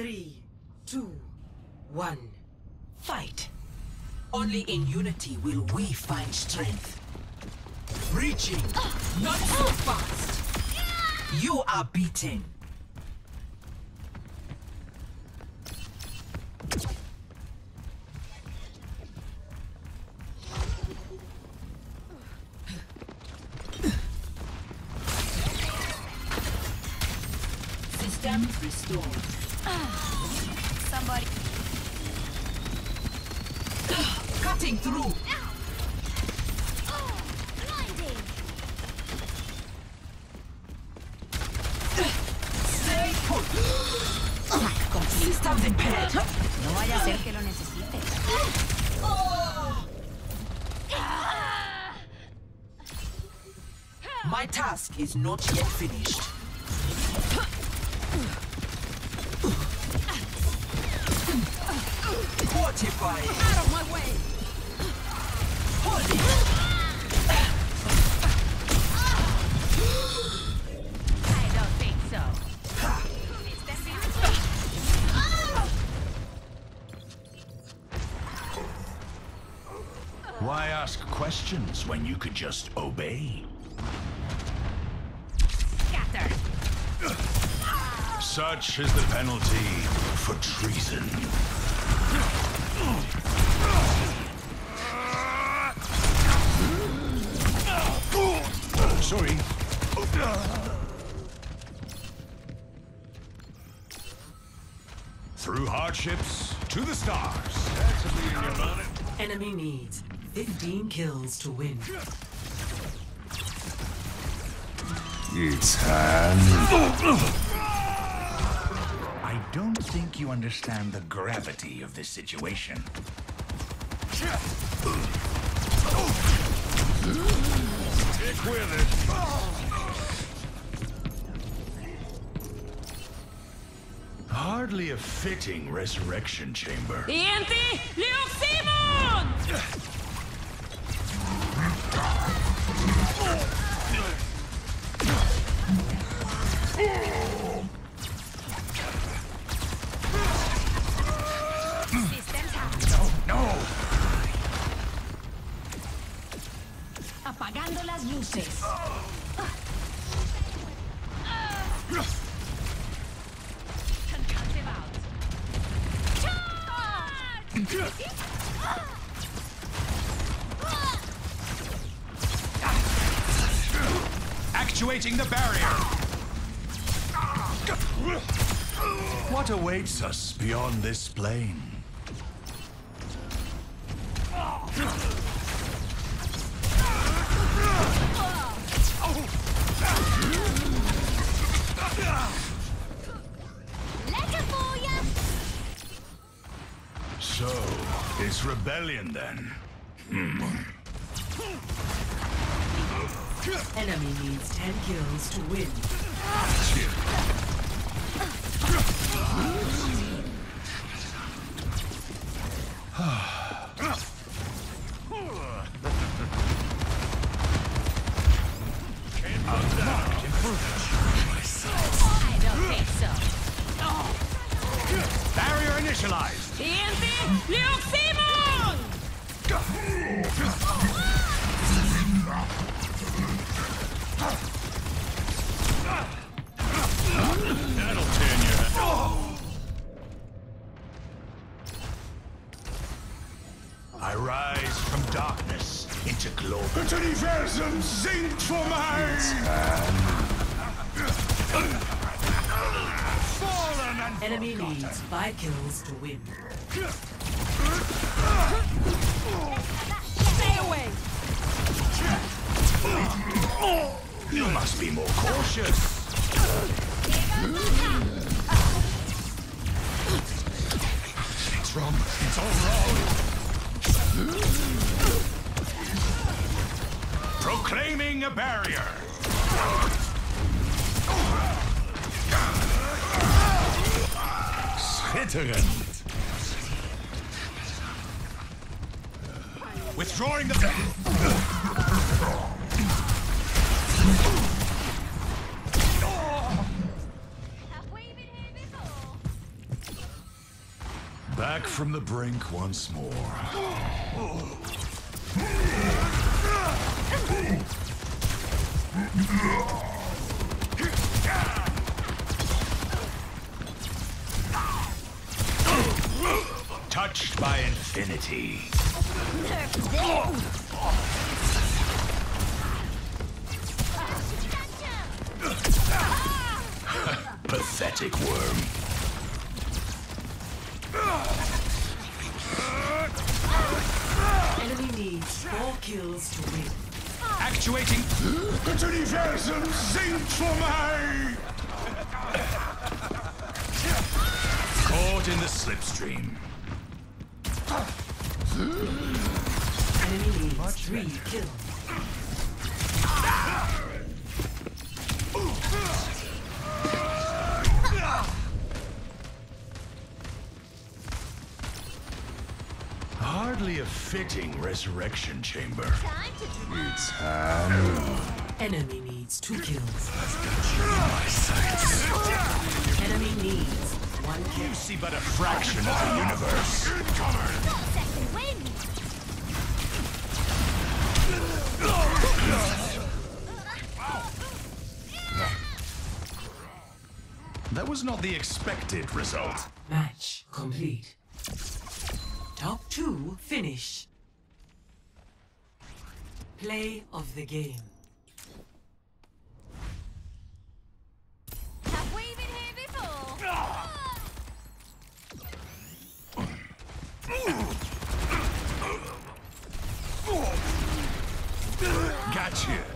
Three, two, one, fight. Only in unity will we find strength. Reaching, not so fast. You are beaten. Systems restored. Somebody. Cutting through. Blinding. Stay put. Systems impaired. No vaya a ser que lo necesite. My task is not yet finished. Fortify. Out of my way. Hold. I don't think so. Why ask questions when you could just obey? Scatter. Such is the penalty for treason. Sorry. Through hardships to the stars. Enemy needs 15 kills to win. It's hand. I don't think you understand the gravity of this situation. Stick with it. Hardly a fitting resurrection chamber. TNT Luke Apagando las luces. Actuating the barrier! What awaits us beyond this plane? It's rebellion then. Hmm. Enemy needs 10 kills to win. I don't think so. Barrier initialized! TNT Luke Simon! That'll turn your head. I rise from darkness into glory. Universum zingt voor mij! Fallen and Enemy needs 5 kills to win. Stay away! You must be more cautious. It's wrong. It's all wrong. Proclaiming a barrier. Schitterend. Withdrawing the... Back from the brink once more. Infinity. Pathetic worm. Enemy needs four kills to win. Actuating. Das Universum sinkt vor mir! Caught in the slipstream. Enemy needs three kills. Hardly a fitting resurrection chamber. Time It's time. Enemy needs two kills. My sights. Enemy needs one kill. You see but a fraction of the universe. That was not the expected result. Match complete. Top two finish. Play of the game. Have we been here before? Gotcha.